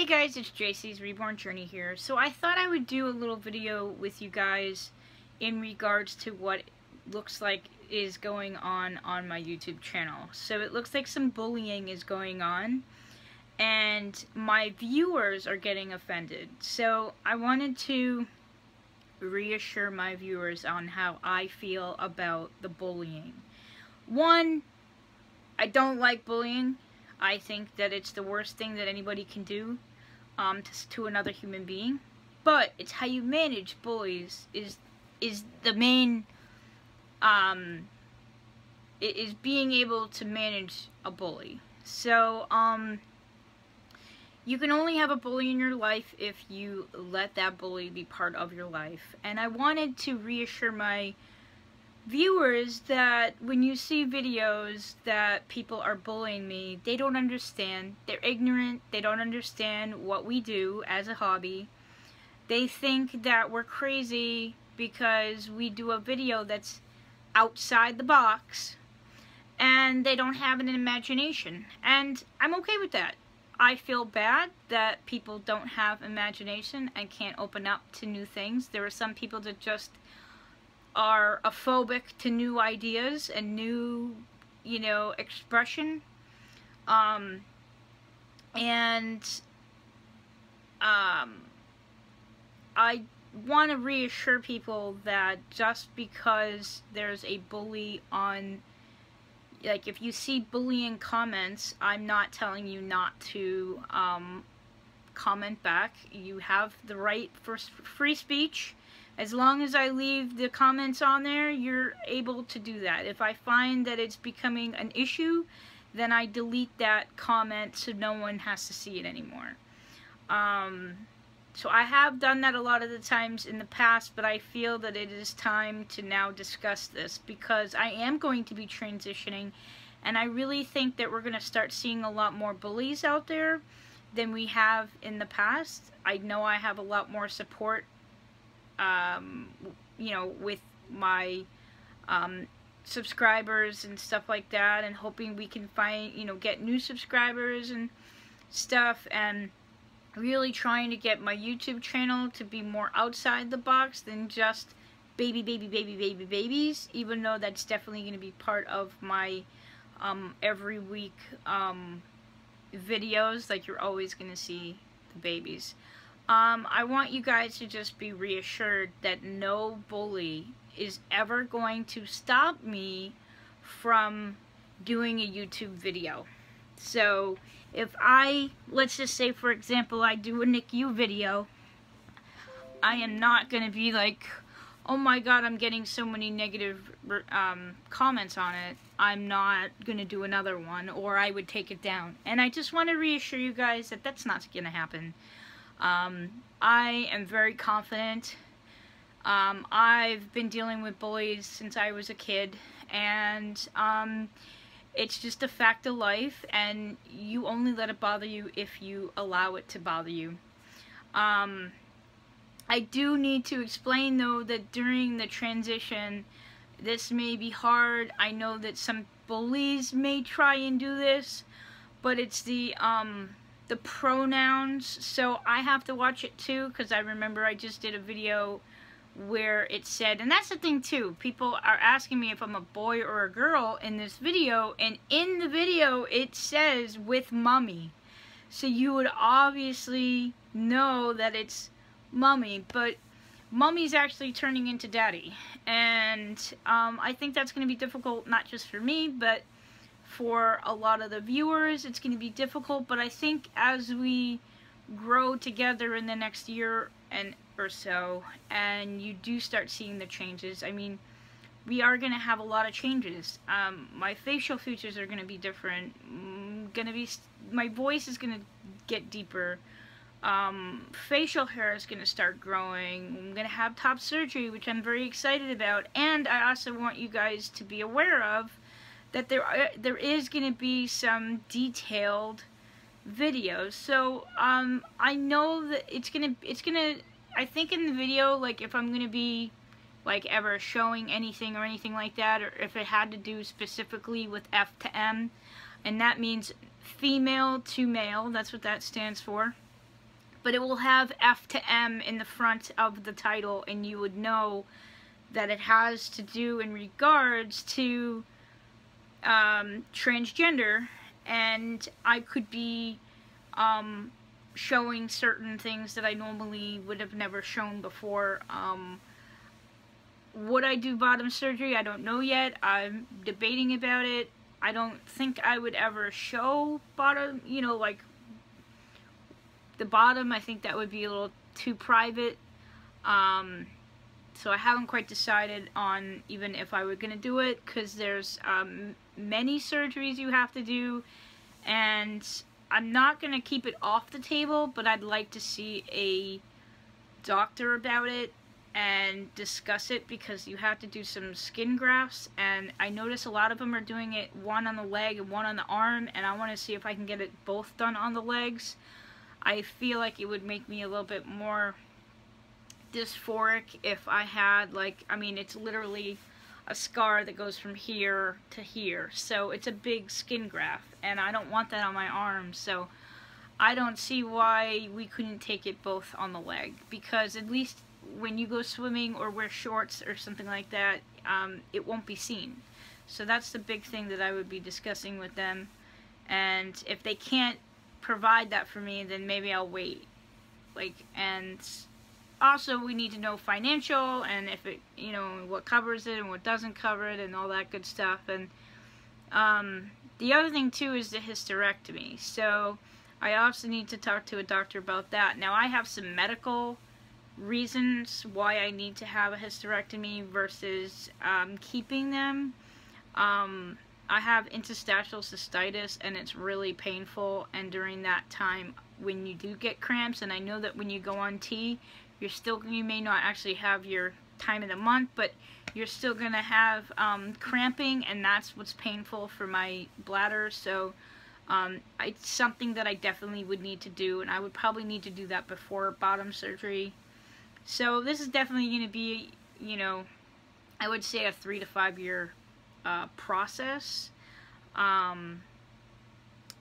Hey guys, it's JC's Reborn Journey here. So I thought I would do a little video with you guys in regards to what looks like is going on on my YouTube channel. So it looks like some bullying is going on and my viewers are getting offended. So I wanted to reassure my viewers on how I feel about the bullying. One, I don't like bullying. I think that it's the worst thing that anybody can do um, to, to another human being. But it's how you manage bullies is is the main um, is being able to manage a bully. So um, you can only have a bully in your life if you let that bully be part of your life. And I wanted to reassure my viewers that when you see videos that people are bullying me, they don't understand. They're ignorant. They don't understand what we do as a hobby. They think that we're crazy because we do a video that's outside the box and they don't have an imagination. And I'm okay with that. I feel bad that people don't have imagination and can't open up to new things. There are some people that just are a phobic to new ideas and new, you know, expression. Um, and um, I want to reassure people that just because there's a bully on like if you see bullying comments i'm not telling you not to um, comment back you have the right for free speech as long as I leave the comments on there, you're able to do that. If I find that it's becoming an issue, then I delete that comment so no one has to see it anymore. Um, so I have done that a lot of the times in the past, but I feel that it is time to now discuss this because I am going to be transitioning and I really think that we're going to start seeing a lot more bullies out there than we have in the past. I know I have a lot more support um, you know, with my um, subscribers and stuff like that and hoping we can find, you know, get new subscribers and stuff and really trying to get my YouTube channel to be more outside the box than just baby, baby, baby, baby, babies, even though that's definitely going to be part of my um, every week um, videos, like you're always going to see the babies. Um, I want you guys to just be reassured that no bully is ever going to stop me from doing a YouTube video. So, if I, let's just say for example, I do a NICU video, I am not going to be like, oh my god, I'm getting so many negative um, comments on it, I'm not going to do another one, or I would take it down. And I just want to reassure you guys that that's not going to happen. Um, I am very confident. Um, I've been dealing with bullies since I was a kid, and um, it's just a fact of life, and you only let it bother you if you allow it to bother you. Um, I do need to explain, though, that during the transition, this may be hard. I know that some bullies may try and do this, but it's the, um, the pronouns. So I have to watch it too because I remember I just did a video where it said, and that's the thing too, people are asking me if I'm a boy or a girl in this video, and in the video it says with mommy. So you would obviously know that it's mommy, but mommy's actually turning into daddy. And um, I think that's going to be difficult, not just for me, but for a lot of the viewers. It's going to be difficult, but I think as we grow together in the next year and or so, and you do start seeing the changes, I mean, we are going to have a lot of changes. Um, my facial features are going to be different. Mm, going to be, my voice is going to get deeper. Um, facial hair is going to start growing. I'm going to have top surgery, which I'm very excited about. And I also want you guys to be aware of that there are, there is going to be some detailed videos. So um, I know that it's gonna it's gonna I think in the video like if I'm gonna be like ever showing anything or anything like that, or if it had to do specifically with F to M, and that means female to male. That's what that stands for. but it will have F to M in the front of the title and you would know that it has to do in regards to um, transgender and I could be um, showing certain things that I normally would have never shown before. Um, would I do bottom surgery? I don't know yet. I'm debating about it. I don't think I would ever show bottom, you know, like the bottom. I think that would be a little too private. Um, so I haven't quite decided on even if I were going to do it because there's um, many surgeries you have to do and I'm not going to keep it off the table, but I'd like to see a doctor about it and discuss it because you have to do some skin grafts and I notice a lot of them are doing it one on the leg and one on the arm and I want to see if I can get it both done on the legs. I feel like it would make me a little bit more dysphoric if I had like I mean it's literally a scar that goes from here to here. So it's a big skin graft, and I don't want that on my arm. So I don't see why we couldn't take it both on the leg, because at least when you go swimming or wear shorts or something like that, um, it won't be seen. So that's the big thing that I would be discussing with them. And if they can't provide that for me, then maybe I'll wait. Like, and also we need to know financial and if it you know what covers it and what doesn't cover it and all that good stuff. And um, the other thing too is the hysterectomy. So I also need to talk to a doctor about that. Now I have some medical reasons why I need to have a hysterectomy versus um, keeping them. Um, I have interstitial cystitis and it's really painful. And during that time when you do get cramps and I know that when you go on T you're still, you may not actually have your time of the month, but you're still going to have um, cramping, and that's what's painful for my bladder, so um, it's something that I definitely would need to do, and I would probably need to do that before bottom surgery. So this is definitely going to be, you know, I would say a three to five year uh, process. Um,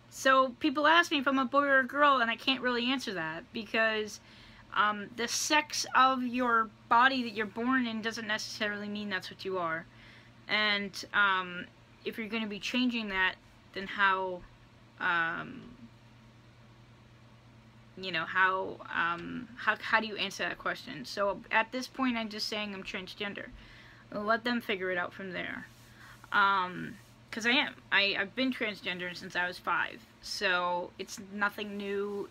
so people ask me if I'm a boy or a girl, and I can't really answer that because um, the sex of your body that you're born in doesn't necessarily mean that's what you are. And um, if you're going to be changing that, then how, um, you know, how, um, how, how do you answer that question? So at this point, I'm just saying I'm transgender. let them figure it out from there. Because um, I am. I, I've been transgender since I was five. So it's nothing new.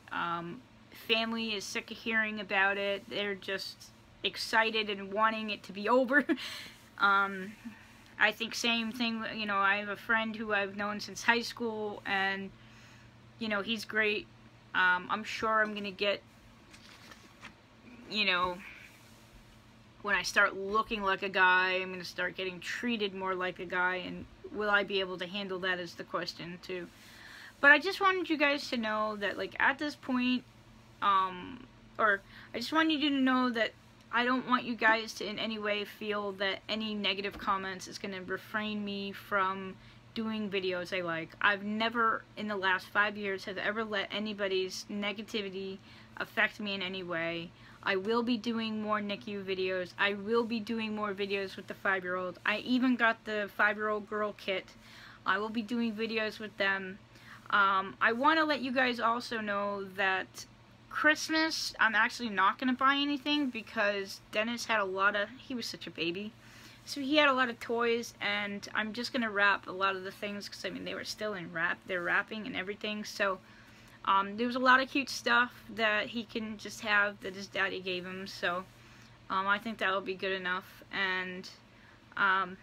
Family is sick of hearing about it. They're just excited and wanting it to be over. um, I think same thing, you know, I have a friend who I've known since high school and, you know, he's great. Um, I'm sure I'm going to get, you know, when I start looking like a guy, I'm going to start getting treated more like a guy and will I be able to handle that is the question too. But I just wanted you guys to know that like at this point um, or I just want you to know that I don't want you guys to in any way feel that any negative comments is going to refrain me from doing videos I like. I've never in the last five years have ever let anybody's negativity affect me in any way. I will be doing more NICU videos. I will be doing more videos with the five-year-old. I even got the five-year-old girl kit. I will be doing videos with them. Um, I want to let you guys also know that Christmas, I'm actually not going to buy anything because Dennis had a lot of, he was such a baby. So he had a lot of toys and I'm just going to wrap a lot of the things because I mean they were still in wrap, they're wrapping and everything. So um, there was a lot of cute stuff that he can just have that his daddy gave him. So um, I think that'll be good enough. And um,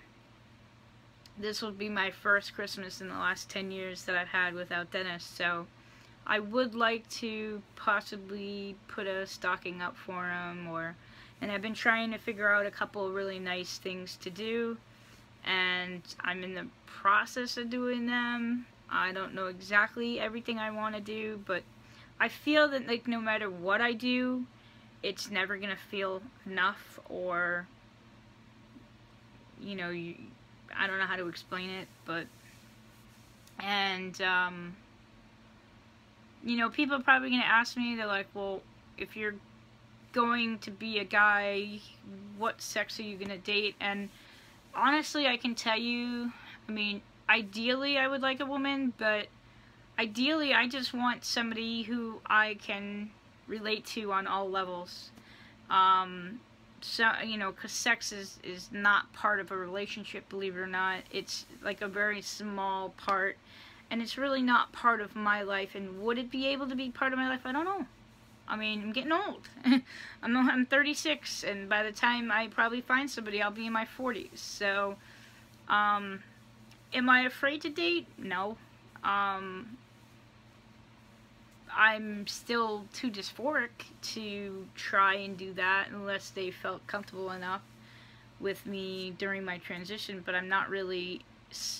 this will be my first Christmas in the last 10 years that I've had without Dennis. So I would like to possibly put a stocking up for him or and I've been trying to figure out a couple really nice things to do and I'm in the process of doing them. I don't know exactly everything I want to do but I feel that like no matter what I do it's never gonna feel enough or you know you I don't know how to explain it but and um you know, people are probably going to ask me, they're like, well, if you're going to be a guy, what sex are you going to date? And honestly, I can tell you, I mean, ideally I would like a woman, but ideally I just want somebody who I can relate to on all levels. Um, so, you know, because sex is, is not part of a relationship, believe it or not. It's like a very small part, and it's really not part of my life. And would it be able to be part of my life? I don't know. I mean, I'm getting old. I'm I'm 36, and by the time I probably find somebody, I'll be in my 40s. So, um, am I afraid to date? No. Um, I'm still too dysphoric to try and do that unless they felt comfortable enough with me during my transition. But I'm not really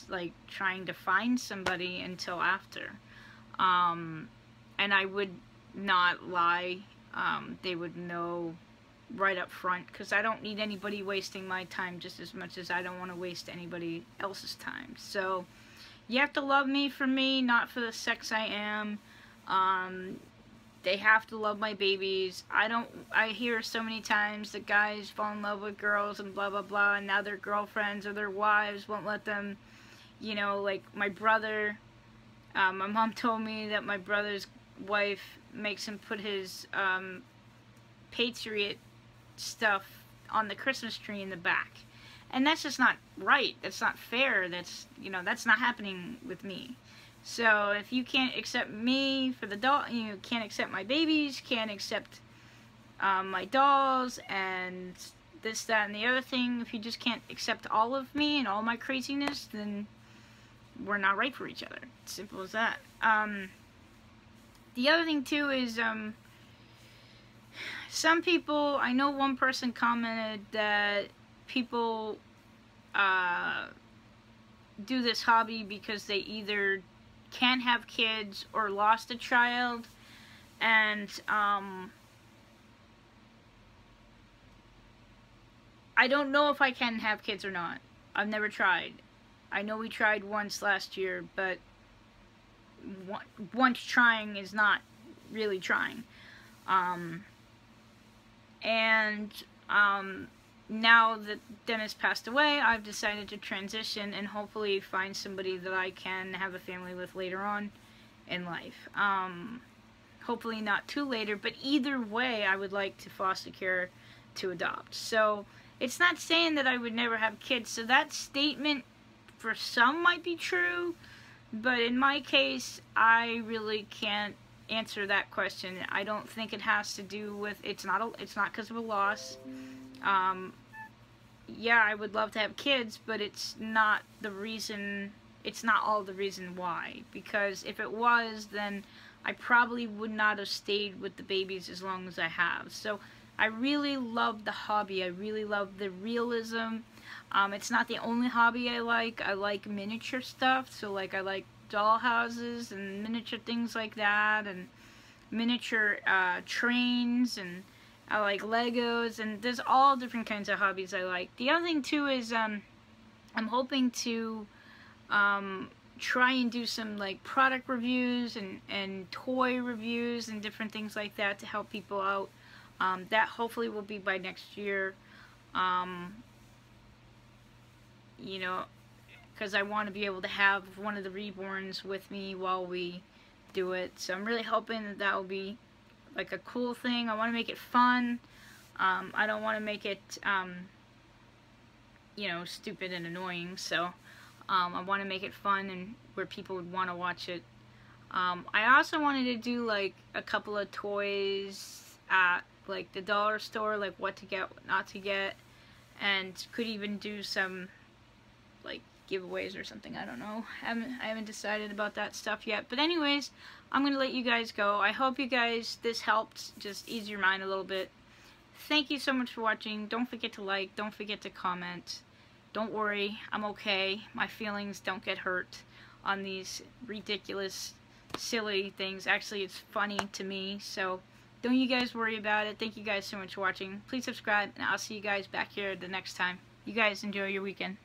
like trying to find somebody until after. Um, and I would not lie. Um, they would know right up front because I don't need anybody wasting my time just as much as I don't want to waste anybody else's time. So you have to love me for me, not for the sex I am. Um, they have to love my babies. I don't, I hear so many times that guys fall in love with girls and blah, blah, blah, and now their girlfriends or their wives won't let them, you know, like my brother, um, my mom told me that my brother's wife makes him put his um, Patriot stuff on the Christmas tree in the back. And that's just not right. That's not fair. That's, you know, that's not happening with me. So if you can't accept me for the doll, you can't accept my babies, can't accept um, my dolls, and this, that, and the other thing, if you just can't accept all of me and all my craziness, then we're not right for each other. Simple as that. Um, the other thing too is um, some people. I know one person commented that people uh, do this hobby because they either can't have kids or lost a child, and um, I don't know if I can have kids or not. I've never tried. I know we tried once last year, but once trying is not really trying. Um, and um, now that Dennis passed away, I've decided to transition and hopefully find somebody that I can have a family with later on in life. Um, hopefully not too later, but either way, I would like to foster care to adopt. So it's not saying that I would never have kids. So that statement for some might be true, but in my case, I really can't answer that question. I don't think it has to do with it's not it's not because of a loss. Um, yeah, I would love to have kids, but it's not the reason. It's not all the reason why. Because if it was, then I probably would not have stayed with the babies as long as I have. So I really love the hobby. I really love the realism um, it's not the only hobby I like. I like miniature stuff, so like I like doll houses and miniature things like that, and miniature uh, trains, and I like Legos, and there's all different kinds of hobbies I like. The other thing too is um, I'm hoping to um, try and do some like product reviews and, and toy reviews and different things like that to help people out. Um, that hopefully will be by next year. Um, you know, because I want to be able to have one of the reborns with me while we do it. So I'm really hoping that that will be like a cool thing. I want to make it fun. Um, I don't want to make it, um, you know, stupid and annoying. So um, I want to make it fun and where people would want to watch it. Um, I also wanted to do like a couple of toys at like the dollar store, like what to get, what not to get, and could even do some like giveaways or something. I don't know. I haven't, I haven't decided about that stuff yet. But anyways, I'm going to let you guys go. I hope you guys, this helped just ease your mind a little bit. Thank you so much for watching. Don't forget to like. Don't forget to comment. Don't worry. I'm okay. My feelings don't get hurt on these ridiculous, silly things. Actually, it's funny to me. So don't you guys worry about it. Thank you guys so much for watching. Please subscribe, and I'll see you guys back here the next time. You guys enjoy your weekend.